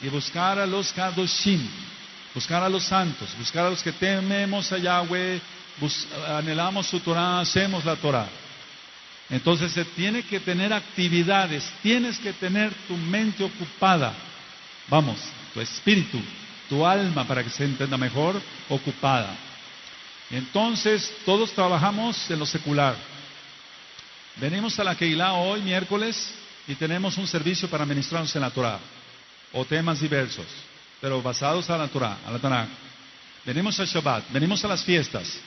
y buscar a los Kadoshim, buscar a los santos, buscar a los que tememos a Yahweh, anhelamos su Torah, hacemos la Torah. Entonces se tiene que tener actividades, tienes que tener tu mente ocupada, vamos, tu espíritu, tu alma, para que se entienda mejor, ocupada. Entonces todos trabajamos en lo secular. Venimos a la Keilah hoy, miércoles, y tenemos un servicio para ministrarnos en la Torah, o temas diversos, pero basados a la Torah, a la Tanakh. Venimos a Shabbat, venimos a las fiestas,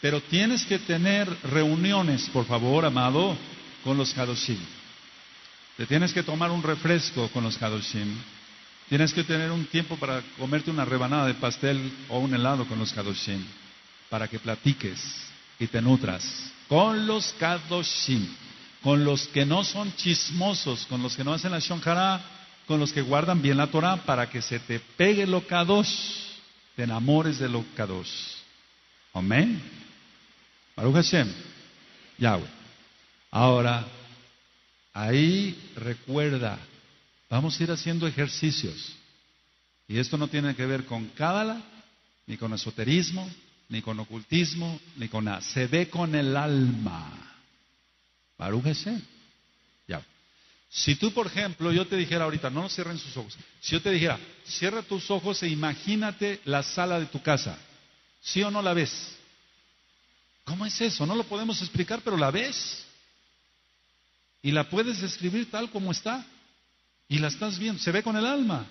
pero tienes que tener reuniones, por favor, amado, con los Kadoshim. Te tienes que tomar un refresco con los Kadoshim. Tienes que tener un tiempo para comerte una rebanada de pastel o un helado con los Kadoshim. Para que platiques y te nutras. Con los Kadoshim. Con los que no son chismosos, con los que no hacen la Shonjara, con los que guardan bien la Torah, para que se te pegue lo Kadosh, te enamores de lo. Amén. Baruch Hashem, Yahweh. Ahora, ahí recuerda, vamos a ir haciendo ejercicios. Y esto no tiene que ver con cábala, ni con esoterismo, ni con ocultismo, ni con nada. Se ve con el alma. Baruch Hashem. Si tú, por ejemplo, yo te dijera ahorita, no cierren sus ojos. Si yo te dijera, cierra tus ojos e imagínate la sala de tu casa. ¿Sí o no la ves? ¿Cómo es eso? No lo podemos explicar, pero la ves. Y la puedes describir tal como está. Y la estás viendo. Se ve con el alma.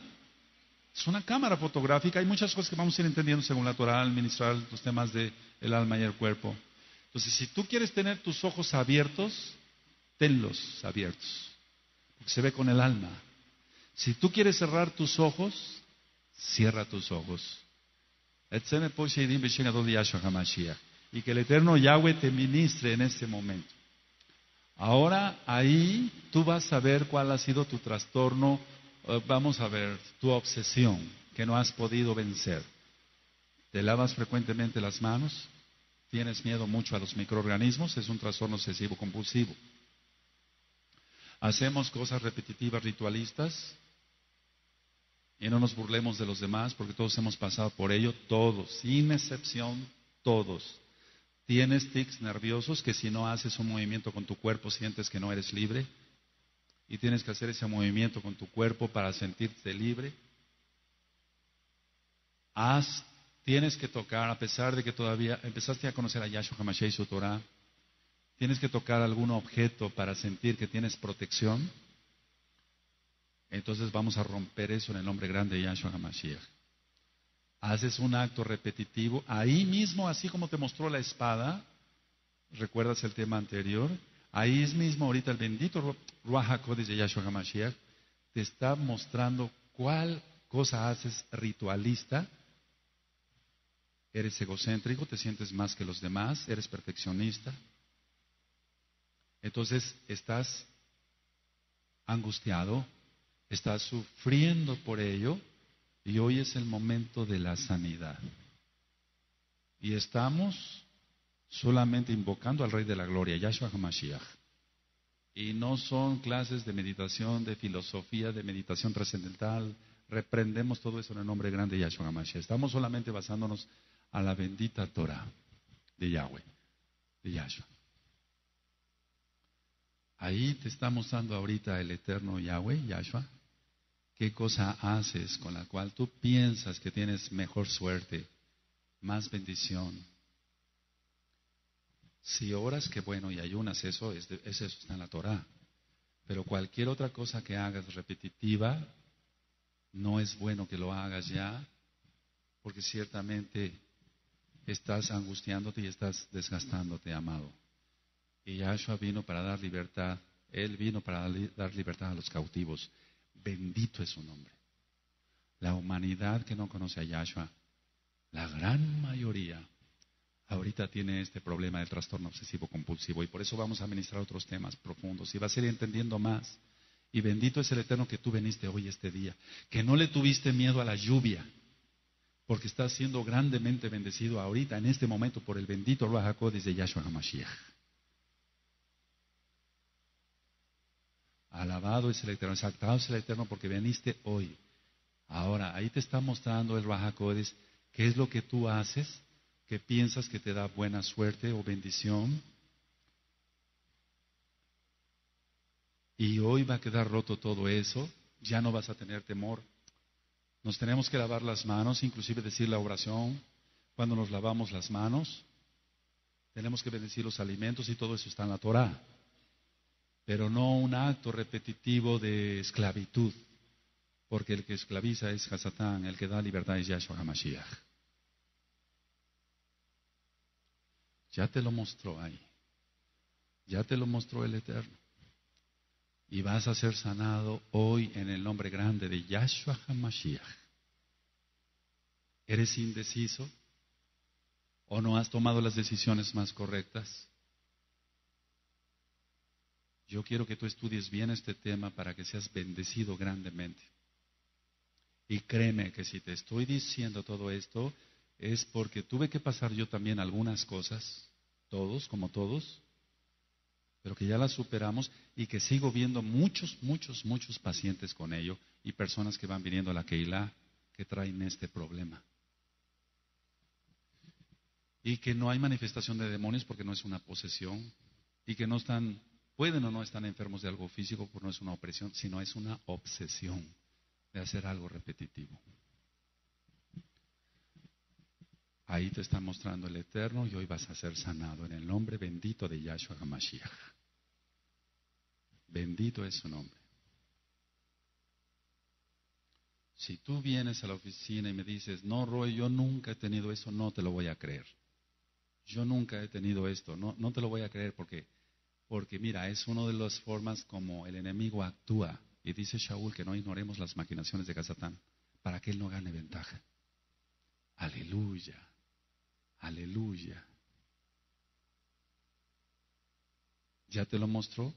Es una cámara fotográfica. Hay muchas cosas que vamos a ir entendiendo según la Torah, al ministrar los temas del el alma y el cuerpo. Entonces, si tú quieres tener tus ojos abiertos, tenlos abiertos. Se ve con el alma. Si tú quieres cerrar tus ojos, cierra tus ojos y que el eterno Yahweh te ministre en este momento. Ahora ahí tú vas a ver cuál ha sido tu trastorno, eh, vamos a ver, tu obsesión que no has podido vencer. ¿Te lavas frecuentemente las manos? ¿Tienes miedo mucho a los microorganismos? Es un trastorno obsesivo compulsivo. ¿Hacemos cosas repetitivas, ritualistas? Y no nos burlemos de los demás porque todos hemos pasado por ello, todos, sin excepción, todos. Tienes tics nerviosos que si no haces un movimiento con tu cuerpo sientes que no eres libre. Y tienes que hacer ese movimiento con tu cuerpo para sentirte libre. Haz, tienes que tocar, a pesar de que todavía empezaste a conocer a Yahshua HaMashiach y su Torah, tienes que tocar algún objeto para sentir que tienes protección. Entonces vamos a romper eso en el nombre grande de Yahshua HaMashiach. Haces un acto repetitivo, ahí mismo, así como te mostró la espada, recuerdas el tema anterior, ahí mismo ahorita el bendito Ruach de Yahshua HaMashiach te está mostrando cuál cosa haces ritualista, eres egocéntrico, te sientes más que los demás, eres perfeccionista, entonces estás angustiado, estás sufriendo por ello, y hoy es el momento de la sanidad. Y estamos solamente invocando al Rey de la Gloria, Yahshua HaMashiach. Y no son clases de meditación, de filosofía, de meditación trascendental. Reprendemos todo eso en el nombre grande de Yahshua HaMashiach. Estamos solamente basándonos a la bendita Torah de Yahweh, de Yahshua. Ahí te está mostrando ahorita el eterno Yahweh, Yahshua, qué cosa haces con la cual tú piensas que tienes mejor suerte, más bendición. Si oras, qué bueno, y ayunas, eso, es eso está en la Torah. Pero cualquier otra cosa que hagas repetitiva, no es bueno que lo hagas ya, porque ciertamente estás angustiándote y estás desgastándote, amado. Y Yahshua vino para dar libertad, Él vino para dar libertad a los cautivos. Bendito es su nombre. La humanidad que no conoce a Yahshua, la gran mayoría, ahorita tiene este problema del trastorno obsesivo compulsivo y por eso vamos a administrar otros temas profundos y va a ser entendiendo más. Y bendito es el Eterno que tú veniste hoy este día, que no le tuviste miedo a la lluvia, porque estás siendo grandemente bendecido ahorita, en este momento, por el bendito Ruach de Yahshua HaMashiach. Alabado es el Eterno, exaltado es el Eterno porque veniste hoy Ahora, ahí te está mostrando el Rajacodes qué es lo que tú haces, que piensas que te da buena suerte o bendición. Y hoy va a quedar roto todo eso, ya no vas a tener temor. Nos tenemos que lavar las manos, inclusive decir la oración cuando nos lavamos las manos. Tenemos que bendecir los alimentos y todo eso está en la Torah. Pero no un acto repetitivo de esclavitud. Porque el que esclaviza es Hasatán, el que da libertad es Yahshua HaMashiach. Ya te lo mostró ahí. Ya te lo mostró el Eterno. Y vas a ser sanado hoy en el nombre grande de Yahshua HaMashiach. ¿Eres indeciso? ¿O no has tomado las decisiones más correctas? Yo quiero que tú estudies bien este tema para que seas bendecido grandemente. Y créeme que si te estoy diciendo todo esto es porque tuve que pasar yo también algunas cosas, todos, como todos, pero que ya las superamos y que sigo viendo muchos, muchos, muchos pacientes con ello y personas que van viniendo a la Keilah que traen este problema. Y que no hay manifestación de demonios porque no es una posesión y que no están, pueden o no están enfermos de algo físico porque no es una opresión, sino es una obsesión de hacer algo repetitivo. Ahí te está mostrando el Eterno y hoy vas a ser sanado en el nombre bendito de Yahshua HaMashiach. Bendito es su nombre. Si tú vienes a la oficina y me dices, no, Roy, yo nunca he tenido eso, no te lo voy a creer. Yo nunca he tenido esto, no, no te lo voy a creer porque, porque mira, es una de las formas como el enemigo actúa. Y dice Shaul que no ignoremos las maquinaciones de Gazatán para que él no gane ventaja. Aleluya, aleluya. ¿Ya te lo mostró?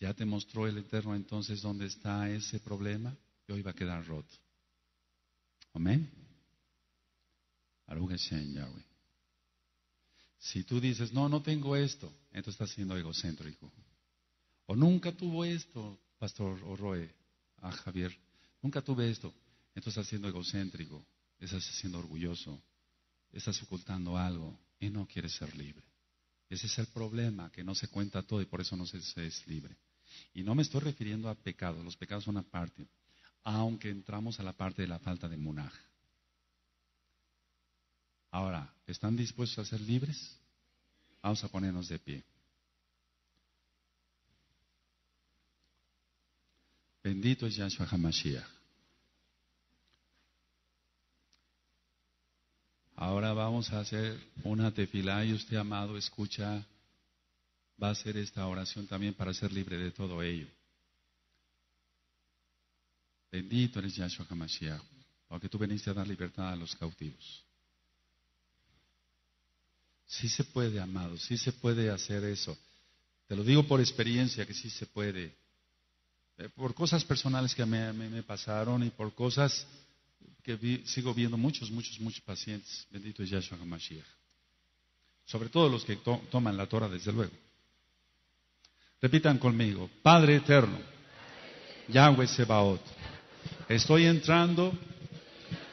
¿Ya te mostró el Eterno entonces dónde está ese problema? Y hoy va a quedar roto. Amén. Yahweh. Si tú dices, no, no tengo esto, entonces estás siendo egocéntrico. O nunca tuvo esto, Pastor Oroe, a Javier. Nunca tuve esto. Entonces estás siendo egocéntrico, estás siendo orgulloso, estás ocultando algo y no quieres ser libre. Ese es el problema, que no se cuenta todo y por eso no se, es libre. Y no me estoy refiriendo a pecados, los pecados son una parte, aunque entramos a la parte de la falta de munaj. Ahora, ¿están dispuestos a ser libres? Vamos a ponernos de pie. Bendito es Yahshua HaMashiach. Ahora vamos a hacer una tefilá y usted, amado, escucha, va a hacer esta oración también para ser libre de todo ello. Bendito eres Yahshua HaMashiach, porque tú veniste a dar libertad a los cautivos. Sí se puede, amado, sí se puede hacer eso. Te lo digo por experiencia que sí se puede. Eh, por cosas personales que me, me, pasaron y por cosas que sigo viendo muchos, muchos, muchos pacientes. Bendito es Yahshua HaMashiach. Sobre todo los que toman la Torah, desde luego. Repitan conmigo, Padre eterno, Yahweh Sebaot, estoy entrando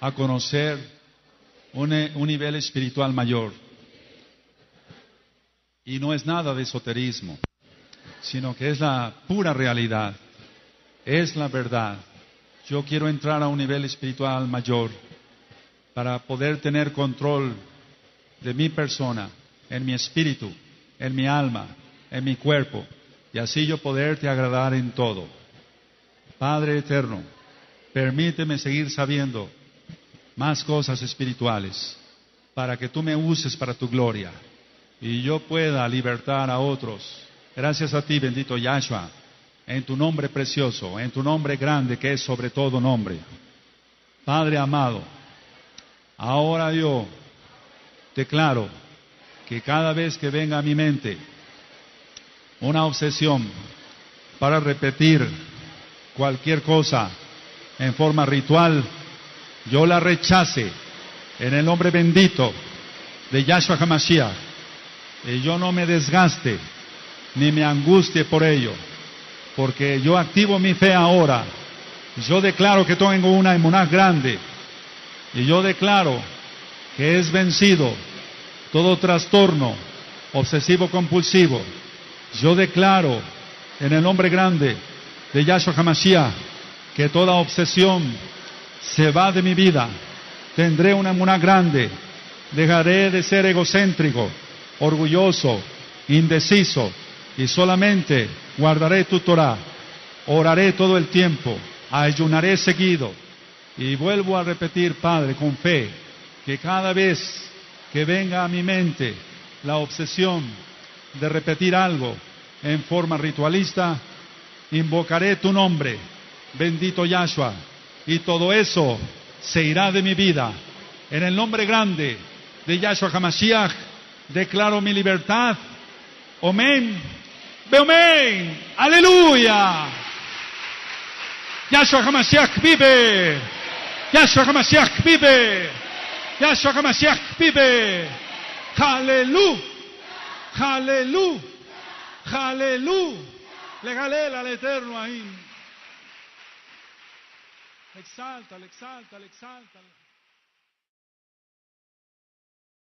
a conocer un, un nivel espiritual mayor. Y no es nada de esoterismo, sino que es la pura realidad es la verdad. Yo quiero entrar a un nivel espiritual mayor para poder tener control de mi persona, en mi espíritu, en mi alma, en mi cuerpo, y así yo poderte agradar en todo. Padre eterno, permíteme seguir sabiendo más cosas espirituales para que tú me uses para tu gloria y yo pueda libertar a otros. Gracias a ti, bendito Yahshua en tu nombre precioso, en tu nombre grande que es sobre todo nombre. Padre amado, ahora yo declaro que cada vez que venga a mi mente una obsesión para repetir cualquier cosa en forma ritual, yo la rechace en el nombre bendito de Yahshua HaMashiach y yo no me desgaste ni me angustie por ello porque yo activo mi fe ahora Yo declaro que tengo una emuná grande. Y yo declaro que es vencido todo trastorno obsesivo compulsivo. Yo declaro en el nombre grande de Yahshua HaMashiach que toda obsesión se va de mi vida. Tendré una emuná grande. Dejaré de ser egocéntrico, orgulloso, indeciso y solamente guardaré tu Torah. Oraré todo el tiempo, ayunaré seguido y vuelvo a repetir, Padre, con fe, que cada vez que venga a mi mente la obsesión de repetir algo en forma ritualista, invocaré tu nombre, bendito Yahshua, y todo eso se irá de mi vida. En el nombre grande de Yahshua HaMashiach, declaro mi libertad. Amén. Amén. Aleluya. Yahshua HaMashiach vive. Yahshua HaMashiach vive. Yahshua HaMashiach vive. Aleluya. Aleluya. Aleluya. Le galela al Eterno ahí. Exalta, exalta, exalta.